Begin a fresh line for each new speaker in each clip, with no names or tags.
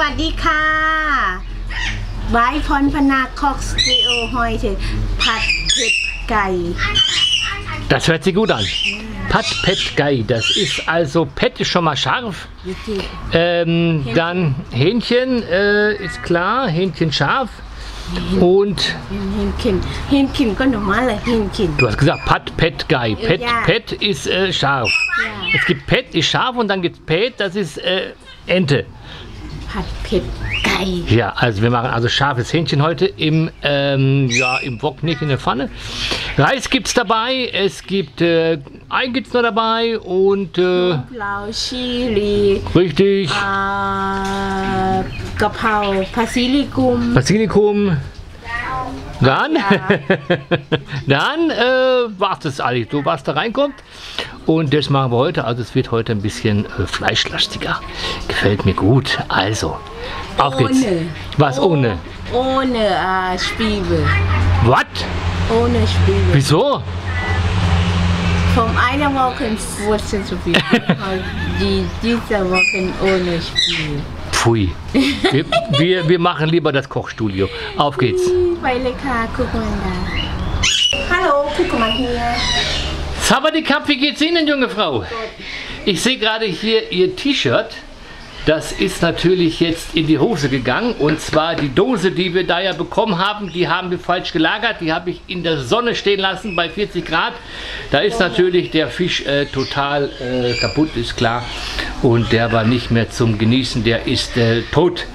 วัสดีค่ะไว้พรพนาคอกสตูดิโอหอยเถดผัดเผ็ดไก่
Das hört sich gut an. Pat Pet Gai, das ist also Pet ist schon mal scharf.
ยูทูบ
Ähm, dann Hähnchen äh, ist klar, Hähnchen scharf. Und
เห็นขินเห็นขินก็หน่อไม้เลยเห็นขิน
du hast gesagt Pat Pet Gai. Pet
Ja.
Pet ist äh, scharf. Es gibt Pet ist scharf und dann gibt es Pet, das ist äh, Ente.
Papagei.
Ja, also wir machen also scharfes Hähnchen heute im, ähm, ja, im Wok, nicht in der Pfanne. Reis gibt's dabei, es gibt äh, Ei gibt's noch dabei und äh,
Blau, Chili.
Richtig.
Äh, Basilikum.
Basilikum. Dann, ja. dann äh, war es eigentlich so, was da reinkommt. Und das machen wir heute. Also es wird heute ein bisschen äh, fleischlastiger. Gefällt mir gut. Also, auf
ohne. geht's. Was oh, ohne? Ohne äh, Spiegel. Was? Ohne Spiegel.
Wieso?
Vom einer Woche wussten zu viel. diese Woche ohne Spiegel.
Pfui. Wir, wir, wir, machen lieber das Kochstudio. Auf geht's.
Hallo, guck mal hier.
Sabadikap, wie geht's Ihnen, junge Frau? Ich sehe gerade hier Ihr T-Shirt. Das ist natürlich jetzt in die Hose gegangen. Und zwar die Dose, die wir da ja bekommen haben, die haben wir falsch gelagert. Die habe ich in der Sonne stehen lassen bei 40 Grad. Da ist natürlich der Fisch äh, total äh, kaputt, ist klar. Und der war nicht mehr zum Genießen. Der ist äh, tot.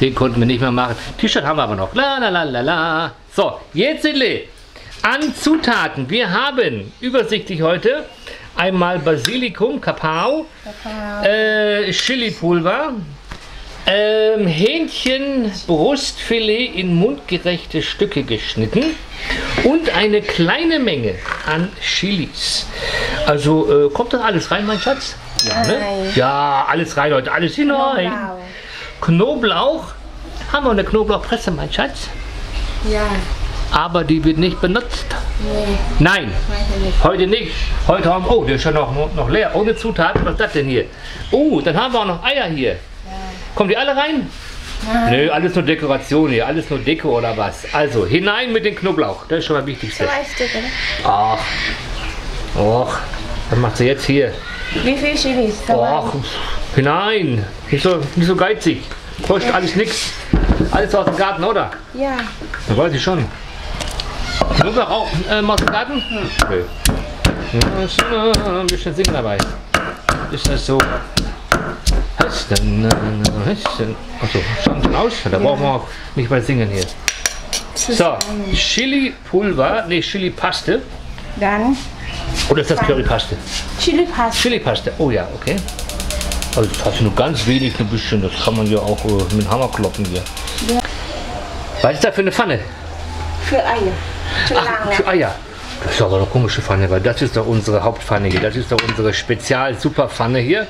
Den konnten wir nicht mehr machen. T-Shirt haben wir aber noch. La la la la. So, jetzt sind wir an Zutaten. Wir haben übersichtlich heute einmal Basilikum, Kapau, äh, Chilipulver, ähm, Hähnchenbrustfilet in mundgerechte Stücke geschnitten und eine kleine Menge an Chilis. Also äh, kommt das alles rein, mein Schatz? Ja, ne? Ja alles rein heute, alles hinein. Knoblauch. Haben wir eine Knoblauchpresse, mein Schatz?
ยา
aber die wird nicht benutzt.
Nee.
Nein,
nicht.
heute nicht. Heute haben oh, wir, oh, der ist schon noch, noch leer, ohne Zutaten. Was ist das denn hier? Oh, dann haben wir auch noch Eier hier. Ja. Kommen die alle rein? Nein. Nö, alles nur Dekoration hier, alles nur Deko oder was. Also, hinein mit dem Knoblauch, das ist schon mal wichtigste.
Zwei Stück, oder?
Ach, was macht sie jetzt hier?
Wie viel Chilis?
Ach, hinein, nicht so, nicht so geizig. Kostet alles nichts. Alles aus dem Garten, oder?
Ja.
Das weiß ich schon. Müssen wir auch äh, Maskendaten? Okay. Ja, äh, ein bisschen singen dabei. Ist das so? Hechten, Hechten. Äh, Achso, schauen schon aus. Da brauchen wir auch nicht mal singen hier. So, Chili Pulver, nee, Chili
Paste. Dann.
Oder ist das
Curry Paste? Chili Paste. Chili
Paste, oh ja, okay. Also das hast du nur ganz wenig, ein bisschen. Das kann man ja auch äh, mit dem Hammer kloppen hier.
Ja.
Was ist da für eine Pfanne?
Für Eier. Schlange.
Ach, ah ja, das ist aber eine komische Pfanne, weil das ist doch unsere Hauptpfanne hier. Das ist doch unsere Spezial-Superpfanne hier,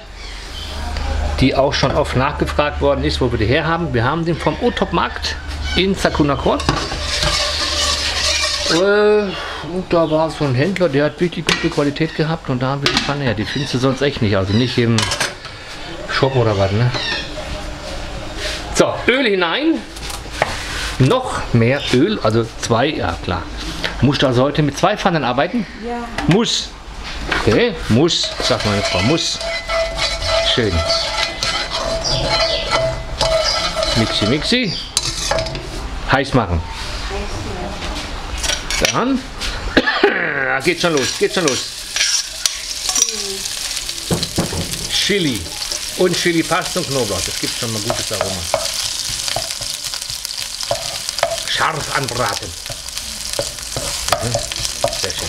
die auch schon oft nachgefragt worden ist, wo wir die her haben. Wir haben den vom O-Top-Markt in Sakunakot. Äh, und da war so ein Händler, der hat wirklich gute Qualität gehabt und da haben wir die Pfanne her. Die findest du sonst echt nicht, also nicht im Shop oder was, ne? So, Öl hinein. Noch mehr Öl, also zwei, ja klar, muss du also heute mit zwei Pfannen arbeiten?
ยา
Muss. Okay, muss, sagt meine Frau, muss. Schön. Mixi, mixi. Heiß machen. Dann. geht schon los, geht schon los. Chili. Und Chili Paste und Knoblauch. Das gibt schon mal gutes Aroma. Scharf anbraten. Sehr schön.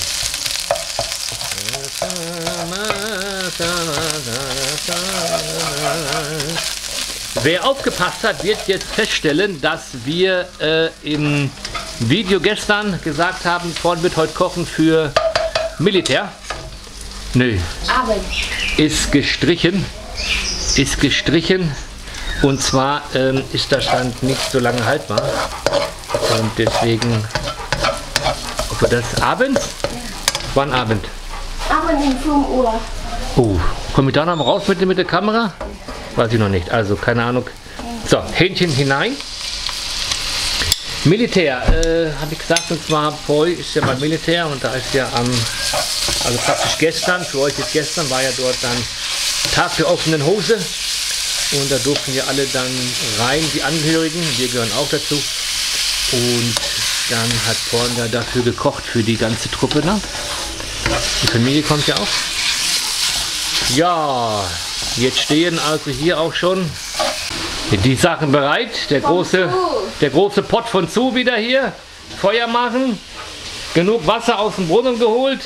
Wer aufgepasst hat, wird jetzt feststellen, dass wir äh, im Video gestern gesagt haben, Freund wird heute kochen für Militär. Nö.
Abend.
Ist gestrichen. Ist gestrichen. Und zwar ähm, ist das dann nicht so lange haltbar. Und deswegen war das abends? Ja. Wann Abend?
Abend um 5 Uhr.
Oh, uh, komme ich da noch mal raus mit, mit der Kamera? Weiß ich noch nicht, also keine Ahnung. So, Hähnchen hinein. Militär, äh, habe ich gesagt, und zwar für ist ja mal Militär und da ist ja am, also praktisch gestern, für euch ist gestern, war ja dort dann Tag der offenen Hose und da durften wir alle dann rein, die Angehörigen, wir gehören auch dazu und dann hat Porn da dafür gekocht für die ganze Truppe da. Die Familie kommt ja auch. Ja, jetzt stehen also hier auch schon die Sachen bereit. Der große, der große Pott von zu wieder hier. Feuer machen. Genug Wasser aus dem Brunnen geholt.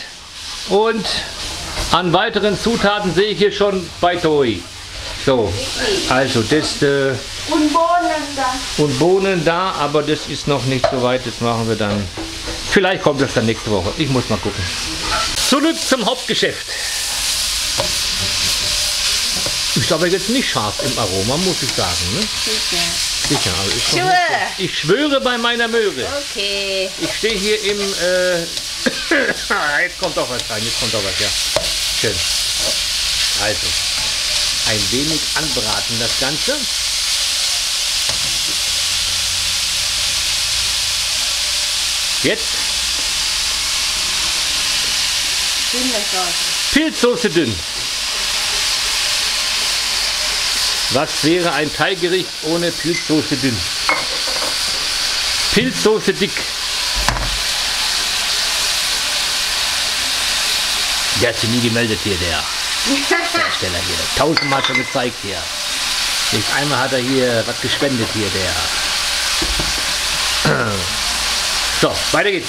Und an weiteren Zutaten sehe ich hier schon bei Toi. So, also das äh,
Und Bohnen da.
und Bohnen da, aber das ist noch nicht so weit. Das machen wir dann. Vielleicht kommt das dann nächste Woche. Ich muss mal gucken. Zurück zum Hauptgeschäft. Ist aber jetzt nicht scharf im Aroma, muss ich sagen. Ne? Sicher, aber ist noch
Schwöre.
Ich schwöre bei meiner Möhre.
Okay.
Ich stehe hier im. Äh, jetzt kommt doch was rein, jetzt kommt doch was, ja. Schön. Also, ein wenig anbraten das Ganze. Jetzt. Pilzsoße dünn. Was wäre ein Teiggericht ohne Pilzsoße dünn? Pilzsoße dick. Der hat sich nie gemeldet hier, der Hersteller hier. Tausendmal schon gezeigt hier. Nicht einmal hat er hier was gespendet hier, der. So, weiter geht's.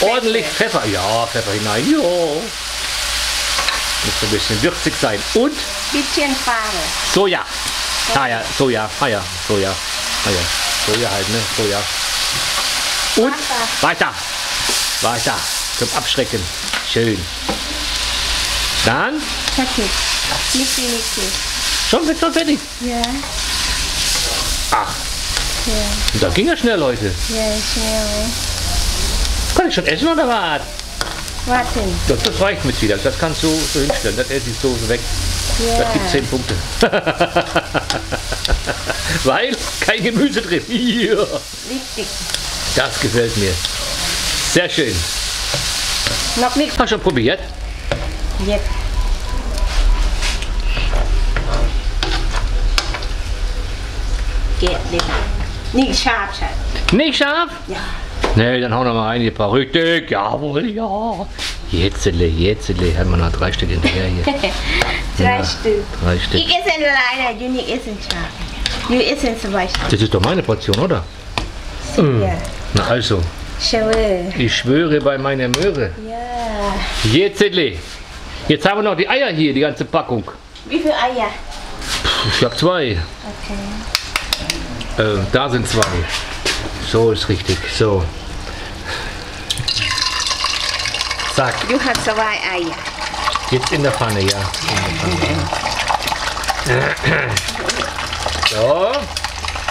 Ordentlich Pfeffer. Ja, Pfeffer hinein. Ja. Muss ein bisschen würzig sein. Und
Bisschen Farbe.
Soja. Ah ja, Soja. Ah ja, Soja. Ah ja, Soja halt, ne? Soja. Und weiter. Weiter. Zum Abschrecken. Schön. Dann
Fertig. Mixi, mixi.
schon sind schon fertig.
Ja.
Ach,
Ja.
da ging ja schnell, Leute.
Ja, schnell.
Kann ich schon essen oder was?
Warten.
Das, das reicht mit wieder. Das kannst du so hinstellen. Das esse ich so weg. Das gibt
Ja.
10 Punkte. Weil kein Gemüse drin. Hier.
Richtig.
Das gefällt mir. Sehr schön.
Noch nicht.
Hast du schon probiert?
Jetzt. Geht nicht. Nicht scharf sein.
Nicht scharf?
Ja.
Nee, dann hau noch mal rein, die paar richtig. Jawohl, ja. Jetzele, jetzele. Hat man noch drei Stück hinterher hier.
Drei
Ja.
Stück.
Drei Stück.
Ich esse alleine, du nicht essen scharf. Du essen zwei Stück.
Das ist doch meine Portion, oder?
Ja.
Na also,
Schwöre.
ich schwöre bei meiner Möhre.
Ja.
Jetzele. Jetzt haben wir noch die Eier hier, die ganze Packung.
Wie viele Eier?
Ich habe zwei.
Okay.
Äh, da sind zwei. So ist richtig. So. Zack.
Du hast zwei Eier.
Jetzt in der Pfanne, ja. Der Pfanne. So.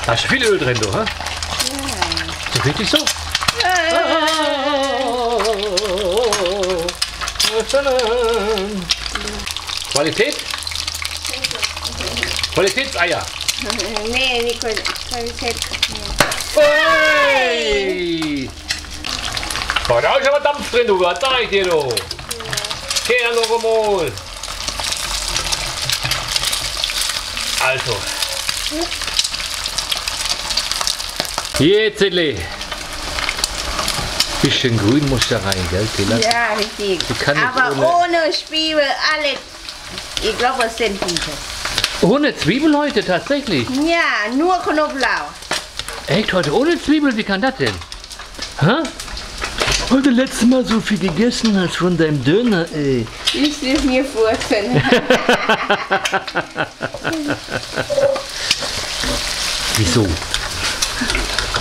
Da ist viel Öl drin, du, hä? So richtig so? Qualität? Qualitätseier.
Nee, nicht Qualität.
Hey! Boah, da ist aber Dampf drin, du, was sag ich dir, du? Keiner noch einmal. Also. Jetzt, Sidley. Bisschen grün muss da rein, gell, Tilla?
Ja, richtig. Aber
ohne-
ohne Zwiebel, alles. Ich glaube, es sind diese.
Ohne Zwiebel heute, tatsächlich.
Ja, nur Knoblauch.
Echt, heute ohne Zwiebel, wie kann das denn? Hä? Heute letztes Mal so viel gegessen hast von deinem Döner, ey.
Ich will mir vorstellen.
Wieso?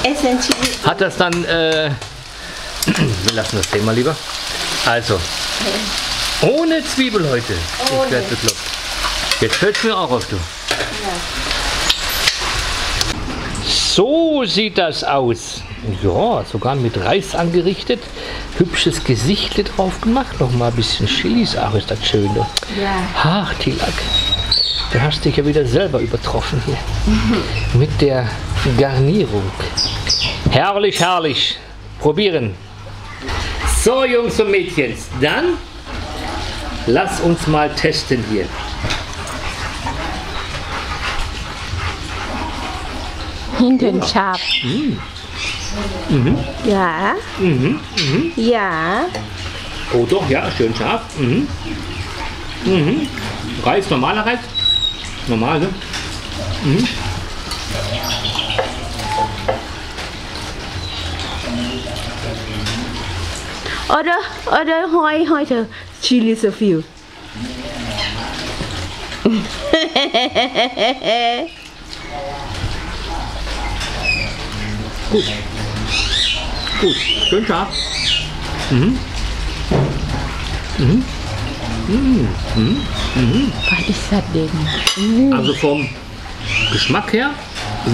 Essen Zwiebel.
Hat das dann, äh, wir lassen das Thema lieber. Also, ohne Zwiebel heute. Ich
Ohne.
werde bekloppt. Jetzt fällt es mir auch auf, du. So sieht das aus. Ja, sogar mit Reis angerichtet. Hübsches Gesichtle drauf gemacht. Noch mal ein bisschen Chilis. Ach, ist das schön. Du.
Ja.
Ach, Tilak. Du hast dich ja wieder selber übertroffen hier. Mit der Garnierung. Herrlich, herrlich. Probieren. So, Jungs und Mädchens, dann lass uns mal testen hier.
Hinten scharf ja ja
Oh doch, ja, schön scharf. Mhm. Mhm. Reis, normaler Reis. Normal, ne?
oder oder hoi heute chili so viel
Gut. Gut, schön scharf.
was ist das denn
Also vom Geschmack her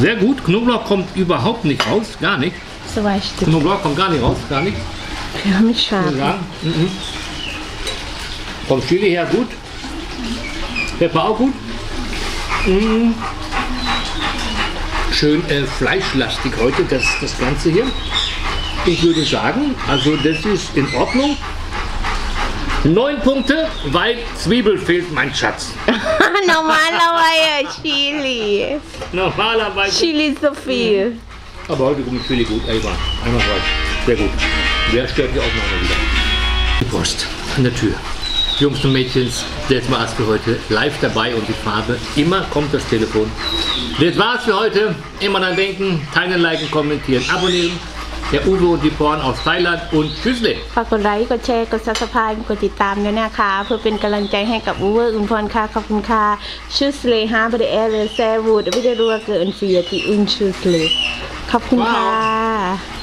sehr gut. Knoblauch kommt überhaupt nicht raus, gar nicht.
zwei Stück
Knoblauch kommt gar nicht raus, gar nicht.
ja mit scharf
Ja. Mhm. Vom Chili her gut. Pfeffer auch gut. Mhm. Schön äh, fleischlastig heute das, das Ganze hier. Ich würde sagen, also das ist in Ordnung. Neun Punkte, weil Zwiebel fehlt, mein Schatz.
normalerweise Chili
Normalerweise.
Chili so viel
Aber heute kommt Chili gut. Ey, war einmal frei. Sehr gut. Wer stört die Aufnahme wieder? Die Post an der Tür. Jungs und Mädchens, das war's für heute. Live dabei und die Farbe. Immer kommt das Telefon. Das war's für heute. Immer dran denken, teilen, liken, kommentieren, abonnieren. Der Uwe und die Porn aus Thailand und Tschüssle.
ฝากกดไลค์กดแชร์กด subscribe กดติดตามด้วยนะคะ เพื่อเป็นกำลังใจให้กับอูเวอร์อุนพรค่ะขอบคุณค่ะชื่อสเลฮาบไดแอร์เลยแซวูดไม่ได้รู้ว่าเกิดอินเฟียที่อุนชื่อสเลขอบคุณค่ะ